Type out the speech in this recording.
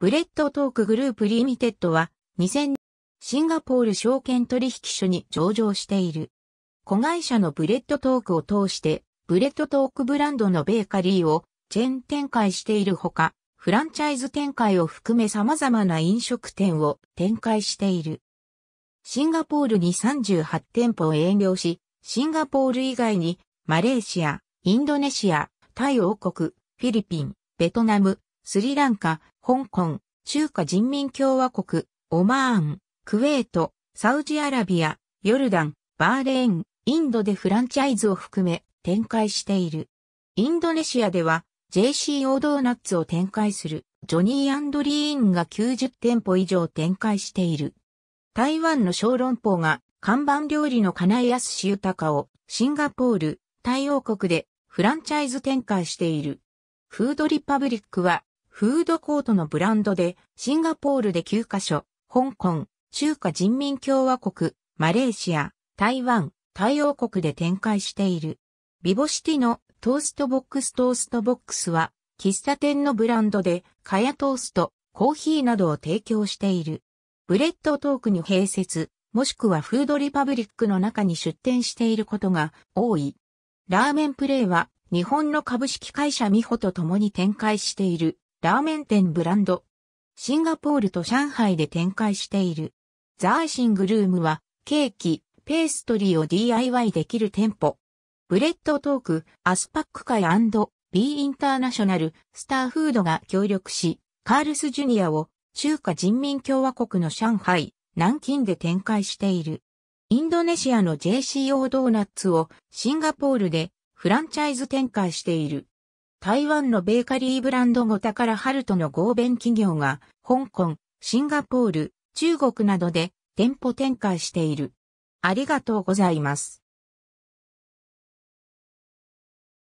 ブレッドトークグループリミテッドは2000シンガポール証券取引所に上場している。子会社のブレッドトークを通して、ブレッドトークブランドのベーカリーをチェーン展開しているほか、フランチャイズ展開を含め様々な飲食店を展開している。シンガポールに38店舗を営業し、シンガポール以外にマレーシア、インドネシア、タイ王国、フィリピン、ベトナム、スリランカ、香港、中華人民共和国、オマーン、クウェート、サウジアラビア、ヨルダン、バーレーン、インドでフランチャイズを含め展開している。インドネシアでは JCO ドーナツを展開するジョニーアンドリーンが90店舗以上展開している。台湾の小籠包が看板料理の金井康豊をシンガポール、タイ王国でフランチャイズ展開している。フードリパブリックはフードコートのブランドでシンガポールで9カ所、香港、中華人民共和国、マレーシア、台湾、タイ王国で展開している。ビボシティのトーストボックストーストボックスは、喫茶店のブランドで、カヤトースト、コーヒーなどを提供している。ブレッドトークに併設、もしくはフードリパブリックの中に出店していることが多い。ラーメンプレイは、日本の株式会社ミホと共に展開している、ラーメン店ブランド。シンガポールと上海で展開している。ザーシングルームは、ケーキ、ペーストリーを DIY できる店舗。ブレッドトーク、アスパック会 &B インターナショナル、スターフードが協力し、カールスジュニアを中華人民共和国の上海、南京で展開している。インドネシアの JCO ドーナツをシンガポールでフランチャイズ展開している。台湾のベーカリーブランドゴタからハルトの合弁企業が香港、シンガポール、中国などで店舗展開している。ありがとうございます。